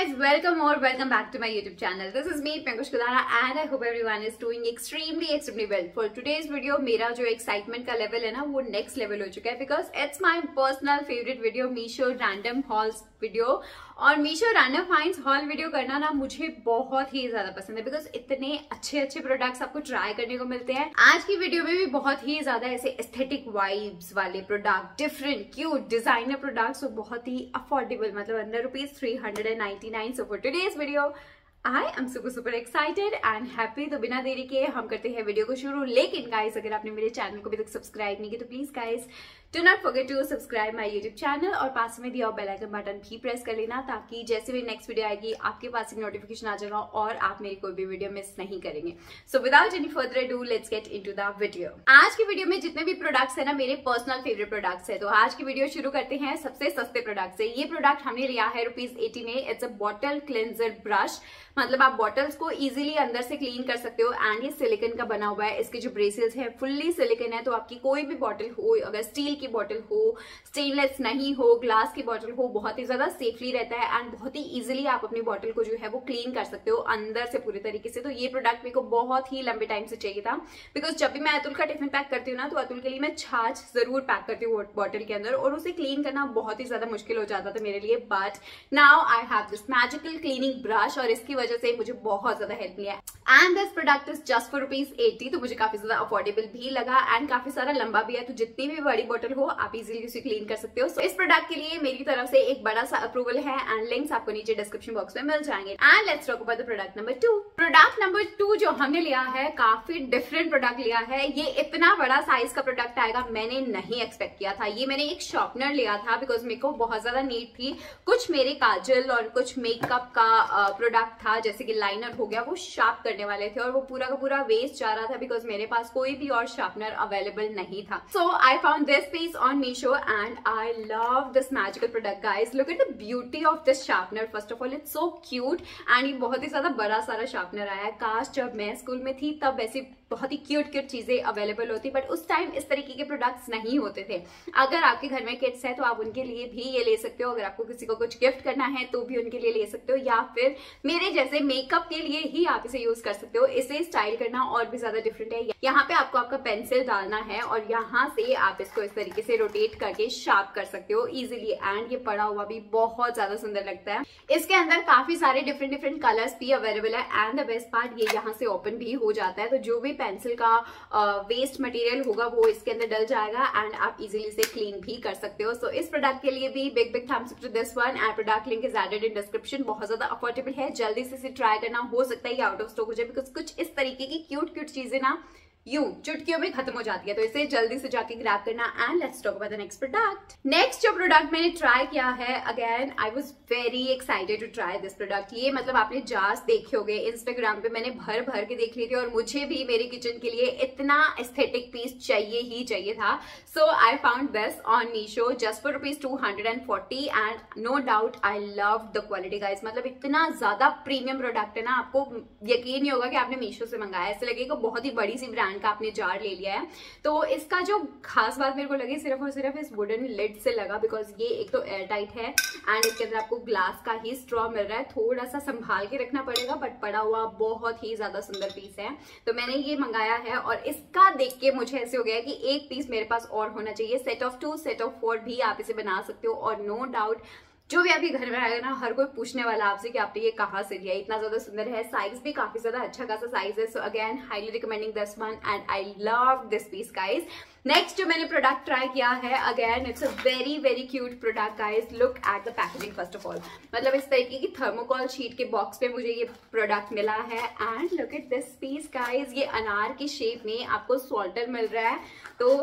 guys, welcome or welcome back to my YouTube channel. This is me, Pankush Kudara and I hope everyone is doing extremely extremely well. For today's video, मेरा जो excitement का level है ना वो next level हो चुका है because it's my personal favorite video, Misho random hauls video और Meesho random finds haul video करना ना मुझे बहुत ही ज़्यादा पसंद है बिकॉज़ इतने अच्छे अच्छे प्रोडक्ट्स आपको ट्राई करने को मिलते हैं आज की वीडियो में भी बहुत ही ज़्यादा ऐसे एस्थेटिक वाइब्स वाले product different cute designer products और बहुत ही अफोर्डेबल मतलब under rupees three nine so for today's video I am super super excited and happy तो बिना देरी के हम करते हैं वीडियो को शुरू। लेकिन गाइस अगर आपने मेरे चैनल को अभी तक सब्सक्राइब नहीं किया तो please guys do not forget to subscribe my YouTube channel और पास में दिया बेल आइकन बटन भी प्रेस कर लेना ताकि जैसे भी नेक्स्ट वीडियो आएगी, आपके पास एक नोटिफिकेशन आ जाएगा और आप मेरी कोई भी वीडियो मिस नहीं करेंगे। So without any further do let's get into the video आज की वीडियो में जितने भी प्रोडक्ट्स है ना, मेरे पर्सनल फेवरेट प्रोडक्ट्स है। तो आज की वीडियो शुरू करते हैं सबसे सस्ते प्रोडक्ट से। ये प्रोडक्ट हमने लिया है रुपीज़ एटी में। It's a bottle cleanser brush मतलब आप बॉटल्स को इजीली अंदर से क्लीन कर सकते हो एंड ये सिलिकन का बना हुआ है, इसके जो ब्रेसेस है फुल्ली सिलिकन है तो आपकी कोई भी बॉटल हो, अगर स्टील की बॉटल हो स्टेनलेस नहीं हो ग्लास की बॉटल हो, बहुत ही ज़्यादा सेफली रहता है एंड बहुत ही इजिली आप अपनी बॉटल को जो है वो क्लीन कर सकते हो अंदर से पूरे तरीके से। तो ये प्रोडक्ट मेरे को बहुत ही लंबे टाइम से चाहिए था बिकॉज़ जब भी मैं अतुल का टिफ़िन पैक करती हूँ ना तो अतुल के लिए मैं छाछ ज़रूर पैक करती हूँ बॉटल के अंदर और उसे क्लीन करना बहुत ही ज़्यादा मुश्किल हो जाता था मेरे लिए but now I have this magical cleaning brush और इसकी वजह से मुझे बहुत ज़्यादा हेल्प मिला and this product is just for rupees eighty तो मुझे काफ़ी ज़्यादा अफोर्डेबल भी लगा एंड काफ़ी सारा लंबा भी है तो जितनी भी बड़ी बॉटल हो आप इजिली उसे क्लीन कर सकते हो। So, इस प्रोडक्ट के लिए मेरी तरफ़ से एक बड़ा सा अप्रूवल है एंड लिंक्स आपको नीचे डिस्क्रिप्शन बॉक्स में मिल जाएँगे। And let's talk about the product number two product number two जो हमने लिया है काफ़ी डिफरेंट प्रोडक्ट लिया है। ये इतना बड़ा साइज़ का प्रोडक्ट आएगा मैंने नहीं एक्सपेक्ट किया था। ये मैंने एक शॉर्पनर लिया था बिकॉज़ मेरे को बहुत ज़्यादा नीड थी। कुछ मेरे काजल और कुछ मेकअप का प्रोडक्ट था। जैसे कि लाइनर हो गया, वो शार्प करने वाले थे और वो पूरा का पूरा वेस्ट जा रहा था बिकॉज़ मेरे पास कोई भी और शार्पनर अवेलेबल नहीं था। So I found this piece on Meesho and I love this magical product, guys. Look at the beauty of this sharpener. First of all, it's so cute and ये बहुत ही ज़्यादा बड़ा सारा sharpener आया है। काश जब मैं स्कूल में थी, तब वैसे बहुत ही क्यूट क्यूट चीज़ें अवेलेबल होती बट उस टाइम इस तरीके के प्रोडक्ट्स नहीं होते थे। अगर आपके घर में किड्स है तो आप उनके लिए भी ये ले सकते हो। अगर आपको किसी को कुछ गिफ्ट करना है तो भी उनके लिए ले सकते हो। या फिर मेरे जैसे मेकअप के लिए ही आप इसे यूज़ कर सकते हो। इसे स्टाइल करना और भी ज़्यादा डिफरेंट है। यहाँ पे आपको आपका पेंसिल डालना है और यहाँ से आप इसको इस तरीके से रोटेट करके शार्प कर सकते हो इजिली एंड ये पड़ा हुआ भी बहुत ज़्यादा सुंदर लगता है। इसके अंदर काफ़ी सारे डिफरेंट डिफरेंट कलर्स भी अवेलेबल है। एंड द बेस्ट पार्ट ये यहाँ से ओपन भी हो जाता है। तो जो भी पेंसिल का वेस्ट मटेरियल होगा वो इसके अंदर डल जाएगा। एंड आप इजिली इसे क्लीन भी कर सकते हो। सो so, इस प्रोडक्ट के लिए भी big big thumbs to this one and product link is added in description बहुत ज़्यादा अफोर्डेबल है। जल्दी से इसे ट्राई करना हो सकता है ये आउट ऑफ़ स्टॉक हो जाए बिकॉज़ कुछ इस तरीके की क्यूट क्यूट चीज़ें ना यू चुटकियों में खत्म हो जाती है तो इसे जल्दी से जाके ग्रैब करना and let's talk about the next product next जो प्रोडक्ट मैंने ट्राई किया है again I was very excited to try this product ये मतलब आपने जार्स देखे होंगे इंस्टाग्राम पे मैंने भर भर के देख ली थी और मुझे भी मेरे किचन के लिए इतना एस्थेटिक पीस चाहिए ही चाहिए था. So I found this on Meesho just for rupees two hundred and forty and no doubt I love the quality guys मतलब इतना ज़्यादा प्रीमियम प्रोडक्ट है ना, आपको यकीन नहीं होगा कि आपने मीशो से मंगाया ऐसे लगेगा बहुत ही बड़ी सी ब्रांड ब्रांड का आपने जार ले लिया है। तो इसका जो खास बात मेरे को लगी, सिर्फ़ और सिर्फ़ इस वुडन लिड से लगा बिकॉज़ ये एक तो एयर टाइट है एंड इसके अंदर आपको ग्लास का ही स्ट्रॉ मिल रहा है। थोड़ा सा संभाल के रखना पड़ेगा बट पड़ा हुआ बहुत ही ज़्यादा सुंदर पीस है। तो मैंने ये मंगाया है, और इसका देख के मुझे ऐसे हो गया कि एक पीस मेरे पास और होना चाहिए। Set of two set of four भी आप इसे बना सकते हो, और नो डाउट जो भी आपके घर में आएगा ना, हर कोई पूछने वाला आपसे कि आपने ये कहाँ से लिया? इतना ज़्यादा सुंदर है। साइज़ भी काफ़ी ज़्यादा अच्छा खासा साइज़ है। So again highly recommending this one and I love this piece guys next जो मैंने प्रोडक्ट ट्राई किया है again it's a very very cute product guys look at the packaging first of all मतलब इस तरीके की thermocol sheet के box पे मुझे ये प्रोडक्ट मिला है। And look at this piece guys ये अनार की शेप में आपको सॉल्टर मिल रहा है। तो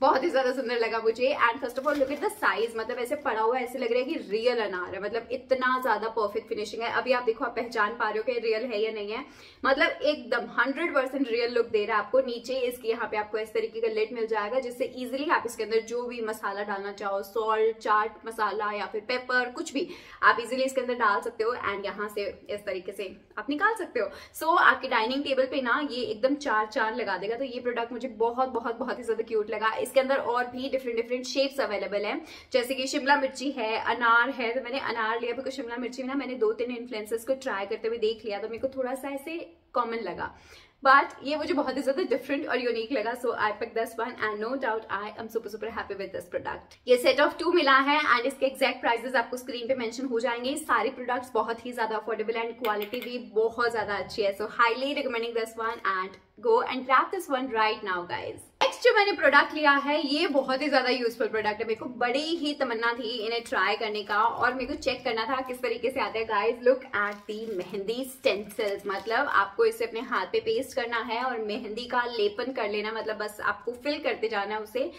बहुत ही ज़्यादा सुंदर लगा मुझे। And first of all look at the size मतलब ऐसे पड़ा हुआ ऐसे लग रहा है कि रियल अनार है। मतलब इतना ज़्यादा परफेक्ट फिनिशिंग है। अभी आप देखो आप पहचान पा रहे हो कि रियल है या नहीं है। मतलब एकदम हंड्रेड परसेंट रियल लुक दे रहा है आपको। नीचे इसके यहाँ पे आपको इस तरीके का लेट मिल जाएगा जिससे इजिली आप इसके अंदर जो भी मसाला डालना चाहो सॉल्ट चाट मसाला या फिर पेपर कुछ भी आप इजिली इसके अंदर डाल सकते हो एंड यहाँ से इस तरीके से आप निकाल सकते हो। सो so, आपके डाइनिंग टेबल पे ना ये एकदम चार चार लगा देगा। तो ये प्रोडक्ट मुझे बहुत बहुत बहुत ही ज़्यादा क्यूट लगा। इसके अंदर और भी डिफरेंट डिफरेंट शेप्स अवेलेबल है। जैसे कि शिमला मिर्ची है, अनार है तो मैंने अनार लिया बिकॉज़ शिमला मिर्ची में ना मैंने दो तीन इन्फ्लुएंसर्स को ट्राई करते हुए देख लिया तो मेरे को थोड़ा सा ऐसे कॉमन लगा। बट ये मुझे बहुत ही ज़्यादा डिफरेंट और यूनिक लगा so I pick this one and no doubt I am super super happy with this product ये सेट ऑफ़ टू मिला है एंड इसके एग्जैक्ट प्राइसेस आपको स्क्रीन पे मेंशन हो जाएँगे। सारे प्रोडक्ट्स बहुत ही ज़्यादा अफोर्डेबल एंड क्वालिटी भी बहुत ज़्यादा अच्छी है so highly recommending this one and go and grab this one right now guys next जो मैंने प्रोडक्ट लिया है, ये बहुत ही ज़्यादा यूजफुल प्रोडक्ट है। मेरे को बड़ी ही तमन्ना थी इन्हें ट्राई करने का और मेरे को चेक करना था किस तरीके से आते हैं। Guys look at the mehndi stencils मतलब आपको इसे अपने हाथ पे पेस्ट करना है और मेहंदी का लेपन कर लेना मतलब बस आपको फिल करते जाना है उसे।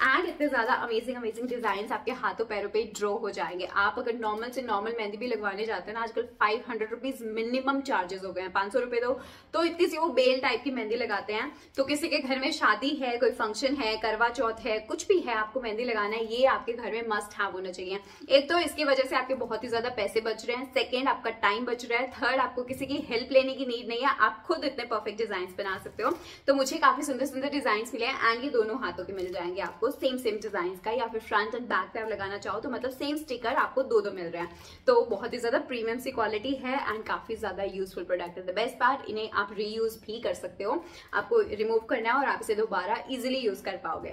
एंड इतने ज़्यादा अमेजिंग अमेजिंग डिज़ाइन आपके हाथों पैरों पे ड्रॉ हो जाएँगे। आप अगर नॉर्मल से नॉर्मल मेहंदी भी लगवाने जाते हैं ना, आजकल five hundred rupees minimum charges हो गए हैं। पाँच सौ रुपए दो। तो इतनी सी वो बेल टाइप की मेहंदी लगाते हैं। तो किसी के घर में शादी है, कोई फ़ंक्शन है, करवा चौथ है, कुछ भी है, आपको मेहंदी लगाना है, ये आपके घर में मस्ट हैव होना चाहिए। एक तो इसकी वजह से आपके बहुत ही ज़्यादा पैसे बच रहे हैं। सेकेंड आपका टाइम बच रहा है। थर्ड आपको किसी की हेल्प लेने की नीड नहीं है। आप खुद इतने परफेक्ट डिज़ाइन बना सकते हो। तो मुझे काफ़ी सुंदर सुंदर डिज़ाइन मिले हैं एंड ये दोनों हाथों के मिल जाएँगे आपको। सेम सेम डिज़ाइन का या फिर फ्रंट एंड बैक पे आप लगाना चाहो तो मतलब सेम स्टिकर आपको दो दो मिल रहे हैं। तो बहुत ही ज़्यादा प्रीमियम सी क्वालिटी है एंड काफ़ी ज़्यादा यूजफुल प्रोडक्ट है। द बेस्ट पार्ट इन्हें आप रीयूज भी कर सकते हो। आपको रिमूव करना है और आप इसे दोबारा इजिली यूज़ कर पाओगे।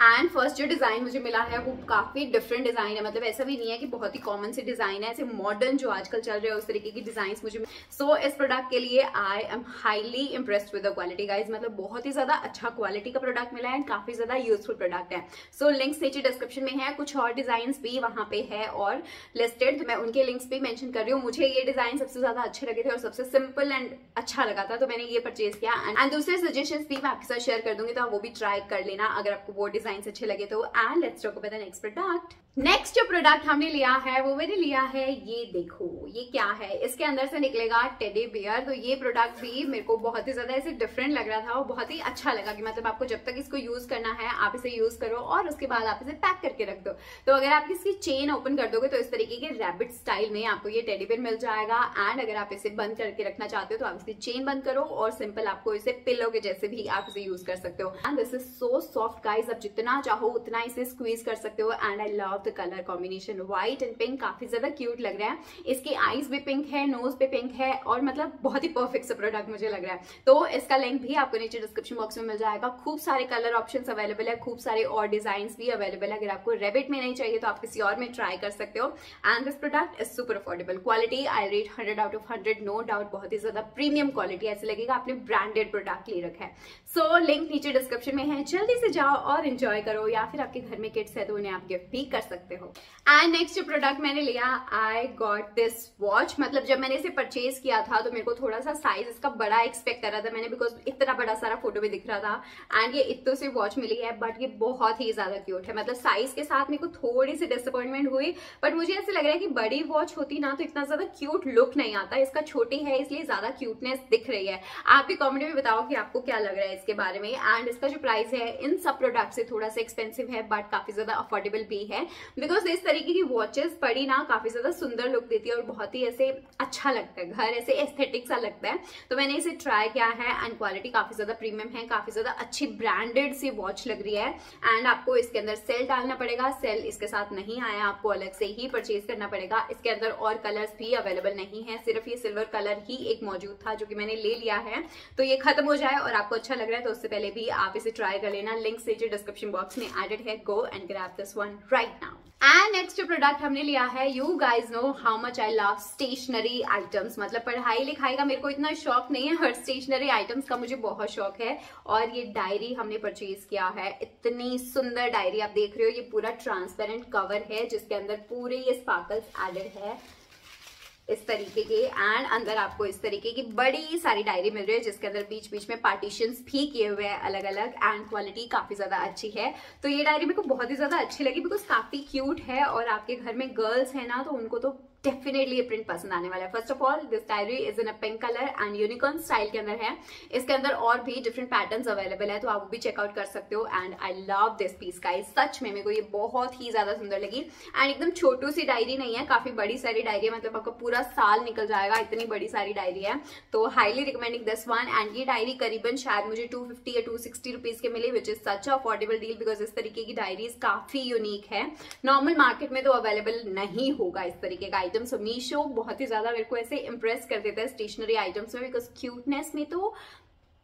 एंड फ़र्स्ट जो डिज़ाइन मुझे मिला है वो काफ़ी डिफरेंट डिज़ाइन है। मतलब ऐसा भी नहीं है कि बहुत ही कॉमन से डिज़ाइन है ऐसे मॉडर्न जो आजकल चल रहे हैं उस तरीके की डिज़ाइन मुझे सो so, इस प्रोडक्ट के लिए I am highly impressed with the quality guys मतलब बहुत ही ज़्यादा अच्छा क्वालिटी का प्रोडक्ट मिला है एंड काफ़ी ज़्यादा यूजफुल प्रोडक्ट है। सो लिंक्स नीचे डिस्क्रिप्शन में है। कुछ और डिज़ाइन भी वहाँ पे है और लिस्टेड तो मैं उनके लिंक्स भी मैंशन कर रही हूँ। मुझे ये डिज़ाइन सबसे ज़्यादा अच्छे लगे थे और सबसे सिंपल एंड अच्छा लगा था तो मैंने ये परचेज किया। एंड दूसरे सजेशन भी मैं आपके साथ शेयर कर दूँगी तो वो भी ट्राई कर लेना। अगर आपको वो डिज़ाइन अच्छे लगे तो and let's talk about the next product. Next जो प्रोडक्ट हमने लिया है, वो मैंने लिया है, ये देखो, ये क्या है? इसके अंदर से निकलेगा टेडी बियर तो ये प्रोडक्ट भी मेरे को बहुत ही ज़्यादा ऐसे डिफरेंट लग रहा था और बहुत ही अच्छा लगा कि मतलब आपको जब तक इसको यूज़ करना है, आप इसे यूज़ करो और उसके बाद आप इसे पैक करके रख दो। तो अगर आप इसकी चेन ओपन कर दोगे तो इस तरीके के रैबिट स्टाइल में आपको ये टेडी बियर मिल जाएगा। एंड अगर आप इसे बंद करके रखना चाहते हो तो आप इसकी चेन बंद करो और सिंपल आपको इसे पिलो के जैसे भी आप इसे यूज़ कर सकते हो। And this is so soft guys आप जितना चाहो उतना इसे स्क्वीज कर सकते हो। And I love the colour combination white and pink काफ़ी ज़्यादा क्यूट लग रहा है। इसकी आईज भी पिंक है नोज़ भी पिंक है और मतलब बहुत ही परफेक्ट सा प्रोडक्ट मुझे लग रहा है। तो इसका लिंक भी आपको नीचे डिस्क्रिप्शन बॉक्स में मिल जाएगा। खूब सारे कलर ऑप्शन अवेलेबल है। खूब सारे और डिज़ाइन भी अवेलेबल है। अगर आपको रेबिट में नहीं चाहिए तो आप किसी और में ट्राई कर सकते हो। And this product is super affordable quality I rate hundred out of hundred no doubt बहुत ही ज़्यादा प्रीमियम क्वालिटी ऐसे लगेगा। आपने ब्रांडेड प्रोडक्ट ले रखा है। सो so, लिंक नीचे डिस्क्रिप्शन में है। जल्दी से जाओ और एंजॉय करो या फिर आपके घर में किड्स है तो उन्हें आप गिफ्ट भी कर सकते हो। एंड नेक्स्ट जो प्रोडक्ट मैंने लिया आई गॉट दिस वॉच मतलब जब मैंने इसे परचेज किया था तो मेरे को थोड़ा सा साइज़ इसका बड़ा एक्सपेक्ट कर रहा था मैंने बिकॉज़ इतना बड़ा सारा फ़ोटो भी दिख रहा था। एंड ये इतों से वॉच मिली है बट ये बहुत ही ज़्यादा क्यूट है। मतलब साइज़ के साथ मेरे को थोड़ी सी डिसअपॉइंटमेंट हुई बट मुझे ऐसे लग रहा है कि बड़ी वॉच होती ना तो इतना ज़्यादा क्यूट लुक नहीं आता। इसका छोटी है, इसलिए ज़्यादा क्यूटनेस दिख रही है। आप भी कॉमेंट में बताओ कि आपको क्या लग रहा है इसके बारे में। एंड इसका जो प्राइस है, इन सब प्रोडक्ट से थोड़ा सा एक्सपेंसिव है बट काफ़ी ज़्यादा अफोर्डेबल भी है। बिकॉज़ इस तरीके की वॉचेस पड़ी ना काफ़ी ज़्यादा सुंदर लुक देती है और बहुत ही ऐसे अच्छा लगता है। घर ऐसे एस्थेटिक सा लगता है। तो मैंने इसे ट्राई किया है एंड क्वालिटी काफ़ी ज़्यादा प्रीमियम है, काफ़ी ज़्यादा अच्छी ब्रांडेड सी वॉच लग रही है। एंड आपको इसके अंदर सेल डालना पड़ेगा। सेल इसके साथ नहीं आया, आपको अलग से ही परचेज करना पड़ेगा। इसके अंदर और कलर्स भी अवेलेबल नहीं है। सिर्फ़ ये सिल्वर कलर ही एक मौजूद था, जो कि मैंने ले लिया है। तो ये खत्म हो जाए और आपको अच्छा लग रहा है तो उससे पहले भी आप इसे ट्राई कर लेना। लिंक से डिस्क्रिप्शन बॉक्स में एडेड है go and grab this one right now and next product हमने लिया है you guys know how much I love stationery items मतलब पढ़ाई लिखाई का मेरे को इतना शौक नहीं है हर स्टेशनरी आइटम्स का मुझे बहुत शौक है। और ये डायरी हमने परचेज किया है, इतनी सुंदर डायरी आप देख रहे हो, ये पूरा ट्रांसपेरेंट कवर है, जिसके अंदर पूरे ये स्पार्कल्स एडेड है। इस तरीके के एंड अंदर आपको इस तरीके की बड़ी सारी डायरी मिल रही है, जिसके अंदर बीच बीच में पार्टीशन भी किए हुए हैं अलग अलग एंड क्वालिटी काफ़ी ज़्यादा अच्छी है। तो ये डायरी मेरे को बहुत ही ज़्यादा अच्छी लगी बिकॉज़ काफ़ी क्यूट है, और आपके घर में गर्ल्स है ना तो उनको तो डेफिनेटली ये प्रिंट पसंद आने वाला है। First of all this diary is in a pink colour and unicorn style के अंदर है। इसके अंदर और भी डिफरेंट पैटर्न अवेलेबल है तो आप वो भी चेकआउट कर सकते हो and I love this piece का सच में मेरे को ये बहुत ही ज़्यादा सुंदर लगी। एंड एकदम छोटू सी डायरी नहीं है, काफ़ी बड़ी सारी डायरी है मतलब आपका पूरा पूरा साल निकल जाएगा, इतनी बड़ी सारी डायरी है। तो highly recommending this one and ये डायरी करीबन शायद मुझे टू फिफ्टी या टू सिक्सटी के मिली which is such affordable deal because इस तरीके की डायरीज काफ़ी यूनिक है। नॉर्मल मार्केट में तो अवेलेबल नहीं होगा इस तरीके का आइटम सो मीशो बहुत ही ज़्यादा मेरे को ऐसे इंप्रेस कर देता है स्टेशनरी आइटम्स में बिकॉज़ क्यूटनेस में तो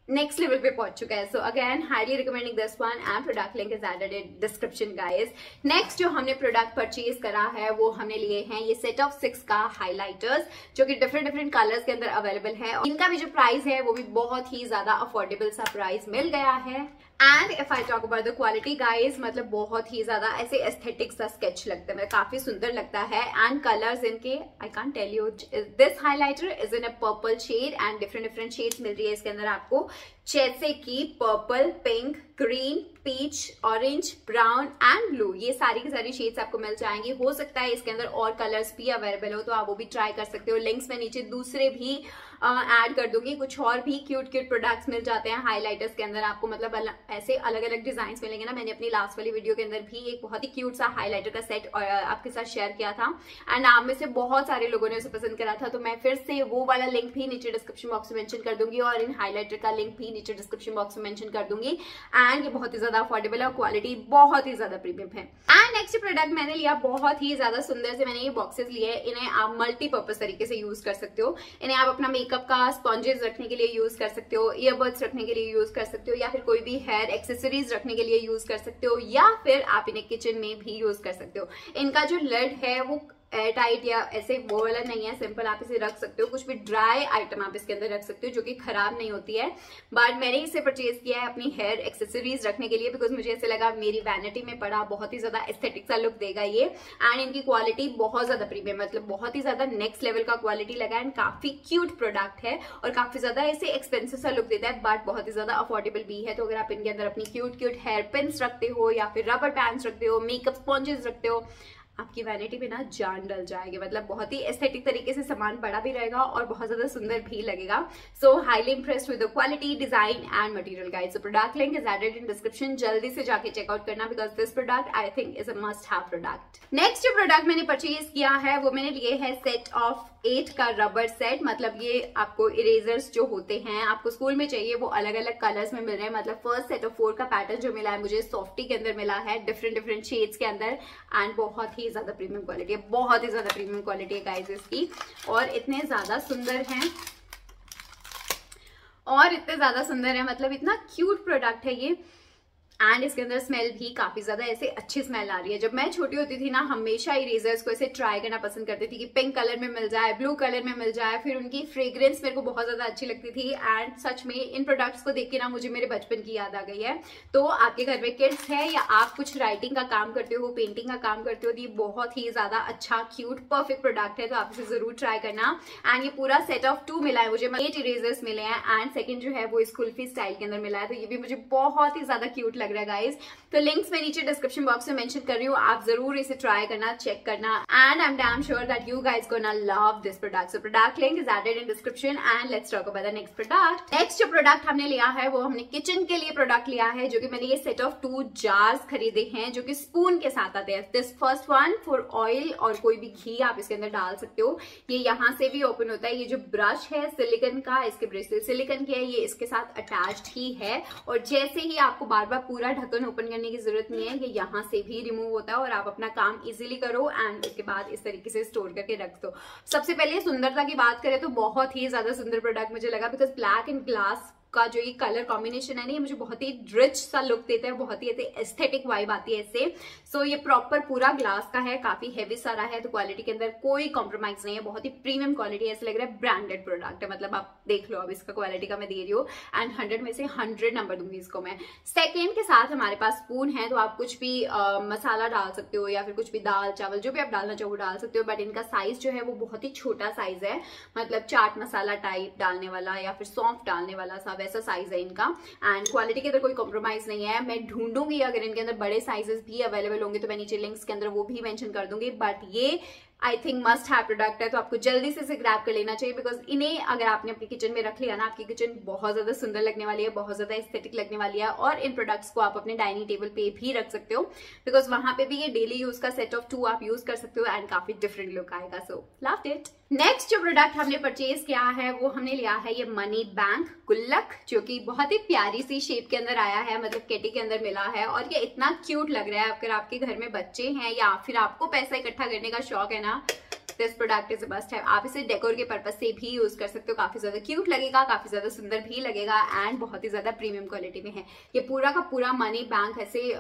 नेक्स्ट लेवल पे पहुँच चुका है। So again highly recommending this one and product link is added in description guys next जो हमने प्रोडक्ट परचेज करा है, वो हमने लिए हैं ये सेट ऑफ़ सिक्स का हाइलाइटर्स जो कि डिफरेंट डिफरेंट कलर्स के अंदर अवेलेबल है। इनका भी जो प्राइस है, वो भी बहुत ही ज़्यादा अफोर्डेबल सा प्राइस मिल गया है। And if I talk about the quality guys मतलब बहुत ही ज़्यादा ऐसे एस्थेटिक सा स्केच लगता है। काफ़ी सुंदर लगता है। एंड कलर्स इनके I can tell you this highlighter is in a purple shade and different different shades मिल रही है इसके अंदर आपको। जैसे कि purple pink green peach orange brown and blue ये सारी की सारी शेड्स आपको मिल जाएँगी। हो सकता है इसके अंदर और कलर्स भी अवेलेबल हो तो आप वो भी ट्राई कर सकते हो। लिंक्स में नीचे दूसरे भी ऐड कर दूँगी। कुछ और भी क्यूट क्यूट प्रोडक्ट्स मिल जाते हैं हाईलाइटर्स के अंदर आपको मतलब अल, ऐसे अलग अलग डिज़ाइन मिलेंगे ना। मैंने अपनी लास्ट वाली वीडियो के अंदर भी एक बहुत ही क्यूट सा हाईलाइटर का सेट आपके साथ शेयर किया था। एंड आप में से बहुत सारे लोगों ने उसे पसंद करा था। तो मैं फिर से वो वाला लिंक भी नीचे डिस्क्रिप्शन बॉक्स में मेंशन कर दूँगी और इन हाईलाइटर का लिंक भी नीचे डिस्क्रिप्शन बॉक्स में मैंशन कर दूँगी। एंड ये बहुत ही ज़्यादा अफोर्डेबल है और क्वालिटी बहुत ही ज़्यादा प्रीमियम है। एंड नेक्स्ट प्रोडक्ट मैंने लिया बहुत ही ज़्यादा सुंदर से मैंने ये बॉक्सेस लिए इन्हें आप मल्टीपर्पज तरीके से यूज़ कर सकते हो। इन्हें आप अपना मेकअप का स्पॉन्जेस रखने के लिए यूज़ कर सकते हो ईयरबड्स रखने के लिए यूज़ कर सकते हो, या फिर कोई भी हेयर एक्सेसरीज रखने के लिए यूज़ कर सकते हो, या फिर आप इन्हें किचन में भी यूज़ कर सकते हो। इनका जो लड है, वो एयर टाइट या ऐसे वो वाला नहीं है सिंपल आप इसे रख सकते हो। कुछ भी ड्राई आइटम आप इसके अंदर रख सकते हो, जो कि खराब नहीं होती है। बट मैंने इसे परचेज किया है अपनी हेयर एक्सेसरीज रखने के लिए बिकॉज़ मुझे ऐसे लगा मेरी वैनिटी में पड़ा, बहुत ही ज़्यादा एस्थेटिक सा लुक देगा ये। एंड इनकी क्वालिटी बहुत ज़्यादा प्रीमियम मतलब बहुत ही ज़्यादा नेक्स्ट लेवल का क्वालिटी लगा एंड काफ़ी क्यूट प्रोडक्ट है और काफ़ी ज़्यादा इसे एक्सपेंसिव सा लुक देता है बट बहुत ही ज़्यादा अफोर्डेबल भी है। तो अगर आप इनके अंदर अपनी क्यूट क्यूट हेयर पिन्स रखते हो या फिर रबर पैंस रखते हो मेकअप स्पॉन्जेस रखते हो आपकी वैनिटी में ना जान डल जाएगी। मतलब बहुत ही एस्थेटिक तरीके से सामान बड़ा भी रहेगा और बहुत ज़्यादा सुंदर भी लगेगा। So highly impressed with the quality design and material guide product link is added in description जल्दी से जाके चेकआउट करना because this product I think is a must have product next जो प्रोडक्ट मैंने परचेज किया है, वो मैंने लिए है सेट ऑफ़ एट का रबर सेट मतलब ये आपको इरेजर्स जो होते हैं, आपको स्कूल में चाहिए, वो अलग अलग कलर्स में मिल रहे हैं। मतलब फ़र्स्ट सेट ऑफ़ फोर का पैटर्न जो मिला है, मुझे सॉफ्टी के अंदर मिला है डिफरेंट डिफरेंट शेड्स के अंदर एंड बहुत ही ज़्यादा प्रीमियम क्वालिटी है, बहुत ही ज़्यादा प्रीमियम क्वालिटी है गाइज़ इसकी। और इतने ज़्यादा सुंदर हैं। और इतने ज़्यादा सुंदर है मतलब इतना क्यूट प्रोडक्ट है ये। एंड इसके अंदर स्मेल भी काफ़ी ज़्यादा ऐसे अच्छी स्मेल आ रही है। जब मैं छोटी होती थी ना, हमेशा इरेजर्स को ऐसे ट्राई करना पसंद करती थी कि पिंक कलर में मिल जाए ब्लू कलर में मिल जाए, फिर उनकी फ्रेग्रेंस मेरे को बहुत ज़्यादा अच्छी लगती थी। एंड सच में इन प्रोडक्ट्स को देख के ना मुझे मेरे बचपन की याद आ गई है। तो आपके घर में किड्स है या आप कुछ राइटिंग का काम करते हो पेंटिंग का काम करते हो तो ये बहुत ही ज़्यादा अच्छा क्यूट परफेक्ट प्रोडक्ट है तो आप इसे ज़रूर ट्राई करना। एंड ये पूरा सेट ऑफ़ टू मिला है मुझे। एट इरेजर्स मिले हैं। एंड सेकेंड जो है, वो स्कूलफी स्टाइल के अंदर मिला है तो ये भी मुझे बहुत ही ज़्यादा क्यूट लग रहा है गाइज़ तो लिंक्स मैं नीचे डिस्क्रिप्शन बॉक्स में मेंशन कर रही हूँ. आप ज़रूर इसे ट्राई करना चेक करना. And I am damn sure that you guys gonna love this product so product link is added in description and let's talk the next product next जो प्रोडक्ट हमने लिया है, वो हमने किचन के लिए प्रोडक्ट लिया है, जो कि मैंने ये सेट ऑफ़ टू जार्स खरीदे हैं, जो कि स्पून के साथ आते हैं. This first one for oil और कोई भी घी आप इसके अंदर डाल सकते हो. ये यहाँ से भी ओपन होता है. ये जो ब्रश है सिलिकन का, इसके ब्रेसलेट सिलिकन के है, ये इसके साथ अटैच्ड ही है. और जैसे ही आपको बार बार पूरा ढक्कन ओपन करने की ज़रूरत नहीं है। ये यहाँ से भी रिमूव होता है और आप अपना काम इजीली करो एंड उसके बाद इस तरीके से स्टोर करके रख दो। सबसे पहले सुंदरता की बात करें तो बहुत ही ज़्यादा सुंदर प्रोडक्ट मुझे लगा बिकॉज़ ब्लैक एंड ग्लास का जो ये कलर कॉम्बिनेशन है ना ये मुझे बहुत ही रिच सा लुक देता है बहुत ही ऐसे एस्थेटिक वाइब आती है इससे। सो so, ये प्रॉपर पूरा ग्लास का है काफ़ी हैवी सारा है तो क्वालिटी के अंदर कोई कॉम्प्रोमाइज नहीं है बहुत ही प्रीमियम क्वालिटी ऐसे लग रहा है ब्रांडेड प्रोडक्ट है मतलब आप देख लो अब इसका क्वालिटी का मैं दे रही हूँ एंड हंड्रेड में से हंड्रेड नंबर दूँगी इसको मैं। सेकेंड के साथ हमारे पास स्पून है तो आप कुछ भी आ, मसाला डाल सकते हो या फिर कुछ भी दाल चावल जो भी आप डालना चाहो डाल सकते हो बट इनका साइज़ जो है वो बहुत ही छोटा साइज़ है मतलब चाट मसाला टाइप डालने वाला या फिर सौंफ डालने वाला सा वैसा साइज़ है इनका। एंड क्वालिटी के अंदर कोई कॉम्प्रोमाइज नहीं है। मैं ढूंढूँगी अगर इनके अंदर बड़े साइजेस भी अवेलेबल होंगे तो मैं नीचे लिंक्स के अंदर वो भी मेंशन कर दूँगी। बट ये I think must have product है तो आपको जल्दी से इसे ग्रैप कर लेना चाहिए बिकॉज़ इन्हें अगर आपने अपनी किचन में रख लिया ना, आपकी किचन बहुत ज़्यादा सुंदर लगने वाली है, बहुत ज़्यादा एस्थेटिक लगने वाली है और इन प्रोडक्ट्स को आप अपने डाइनिंग टेबल पे भी रख सकते हो। बिकॉज़ वहाँ पे भी ये डेली यूज़ का सेट ऑफ़ टू आप यूज़ कर सकते हो एंड काफ़ी डिफरेंट लुक आएगा। सो लव इट नेक्स्ट जो प्रोडक्ट हमने परचेज किया है, वो हमने लिया है ये मनी बैंक गुल्लक, जो कि बहुत ही प्यारी सी शेप के अंदर आया है मतलब केटी के अंदर मिला है, और ये इतना क्यूट लग रहा है। अगर आपके घर में बच्चे हैं या फिर आपको पैसा इकट्ठा करने का शौक है ना दिस प्रोडक्ट इज़ मस्ट है आप इसे डेकोर के पर्पज से भी यूज़ कर सकते हो। काफ़ी ज़्यादा क्यूट लगेगा, काफ़ी ज़्यादा सुंदर भी लगेगा एंड बहुत ही ज़्यादा प्रीमियम क्वालिटी में है। ये पूरा का पूरा मनी बैंक ऐसे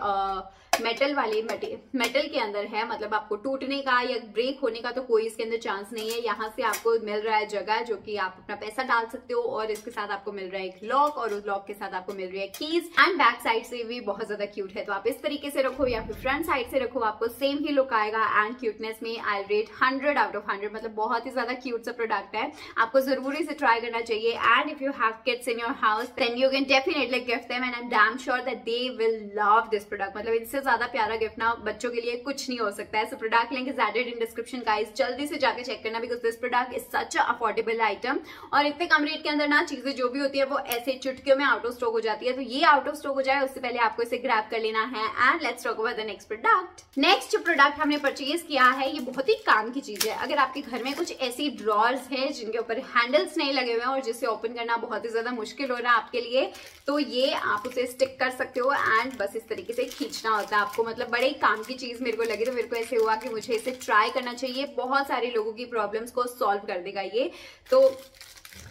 मेटल वाले मेटल के अंदर है। मतलब आपको टूटने का या ब्रेक होने का तो कोई इसके अंदर चांस नहीं है। यहाँ से आपको मिल रहा है जगह जो कि आप अपना पैसा डाल सकते हो और इसके साथ आपको मिल रहा है एक लॉक और उस लॉक के साथ आपको मिल रही है कीज एंड बैक साइड से भी बहुत ज़्यादा क्यूट है। तो आप इस तरीके से रखो या फिर फ्रंट साइड से रखो, आपको सेम ही लुक आएगा एंड क्यूटनेस में I rate hundred out of hundred मतलब बहुत ही ज़्यादा क्यूट सा प्रोडक्ट है। आपको ज़रूरी से ट्राई करना चाहिए। And if you have kids in your house then you can definitely gift them and I am damn sure that they will love this product मतलब इससे ज़्यादा प्यारा गिफ्ट ना बच्चों के लिए कुछ नहीं हो सकता है। So product link is added in description guys जल्दी से जाकर चेक करना because this product is such affordable item और इतने कम रेट के अंदर ना चीज़ें जो भी होती है वो ऐसे चुटकियों में आउट ऑफ़ स्टॉक हो जाती है। तो ये आउट ऑफ़ स्टॉक हो जाए, उससे पहले आपको इसे ग्रैप कर लेना है। And let's talk about the next product next जो प्रोडक्ट हमने परचेज किया है, ये बहुत ही काम की चीज़ है। अगर आपके घर में कुछ ऐसी ड्रॉर्स है जिनके ऊपर हैंडल्स नहीं लगे हुए हैं और जिसे ओपन करना बहुत ही ज़्यादा मुश्किल हो रहा है आपके लिए तो ये आप उसे स्टिक कर सकते हो एंड बस इस तरीके से खींचना होता है आपको। मतलब बड़े काम की चीज़ मेरे को लगी तो मेरे को ऐसे हुआ कि मुझे इसे ट्राई करना चाहिए। बहुत सारे लोगों की प्रॉब्लम्स को सॉल्व कर देगा ये। तो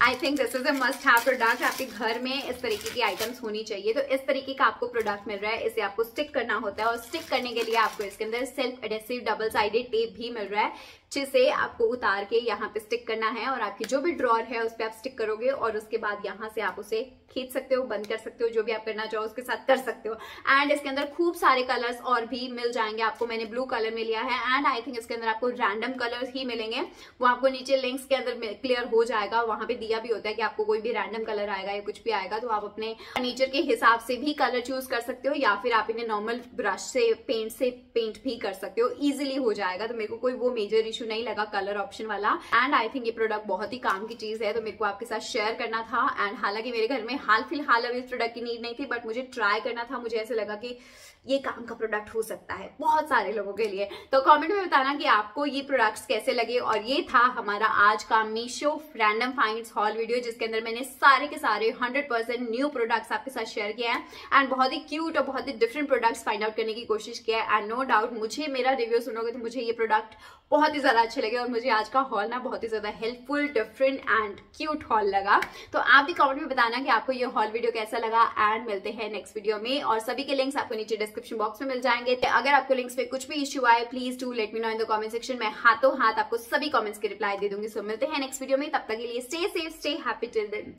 I think this is a must have product आपके घर में इस तरीके की आइटम्स होनी चाहिए। तो इस तरीके का आपको प्रोडक्ट मिल रहा है। इसे आपको स्टिक करना होता है और स्टिक करने के लिए आपको इसके अंदर self adhesive double sided tape भी मिल रहा है। जिसे आपको उतार के यहाँ पे स्टिक करना है और आपकी जो भी ड्रॉर है उस पर आप स्टिक करोगे और उसके बाद यहाँ से आप उसे खींच सकते हो, बंद कर सकते हो, जो भी आप करना चाहो उसके साथ कर सकते हो। एंड इसके अंदर खूब सारे कलर्स और भी मिल जाएँगे। आपको मैंने ब्लू कलर में लिया है एंड आई थिंक इसके अंदर आपको रैंडम कलर्स ही मिलेंगे। वो आपको नीचे लिंक्स के अंदर क्लियर हो जाएगा। वहाँ पे दिया भी होता है कि आपको कोई भी रैंडम कलर आएगा या कुछ भी आएगा तो आप अपने फर्नीचर के हिसाब से भी कलर चूज़ कर सकते हो या फिर आप इन्हें नॉर्मल ब्रश से पेंट से पेंट भी कर सकते हो। इजिली हो जाएगा। तो मेरे को कोई वो मेजर इशू नहीं लगा कलर ऑप्शन वाला। एंड आई थिंक ये प्रोडक्ट बहुत ही काम की चीज़ है तो मेरे को आपके साथ शेयर करना था। एंड हालाँकि मेरे घर में हाल फ़िलहाल अभी इस प्रोडक्ट की नीड नहीं थी बट मुझे ट्राई करना था। मुझे ऐसे लगा कि ये काम का प्रोडक्ट हो सकता है बहुत सारे लोगों के लिए। तो कमेंट में बताना कि आपको ये प्रोडक्ट्स कैसे लगे और ये था हमारा आज का Meesho random finds haul video जिसके अंदर मैंने सारे के सारे 100 परसेंट न्यू प्रोडक्ट्स आपके साथ शेयर किया है एंड बहुत ही क्यूट और बहुत ही डिफरेंट प्रोडक्ट्स फाइंड आउट करने की कोशिश किया है। एंड नो डाउट मुझे मेरा रिव्यू सुनोगे तो मुझे ये प्रोडक्ट बहुत ही ज़्यादा अच्छे लगे और मुझे आज का हॉल ना बहुत ही ज़्यादा helpful different and cute haul लगा। तो आप भी कमेंट में बताना कि आपको ये हॉल वीडियो कैसा लगा एंड मिलते हैं नेक्स्ट वीडियो में और सभी के लिंक्स आपको नीचे डिस्क्रिप्शन बॉक्स में मिल जाएँगे। अगर आपको लिंक्स पे कुछ भी इश्यू आए please do let me know in the comment section में हाथों हाथ आपको सभी कमेंट्स के रिप्लाई दे दूँगी। सो मिलते हैं नेक्स्ट वीडियो में। तब तक के लिए stay safe stay happy till then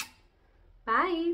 bye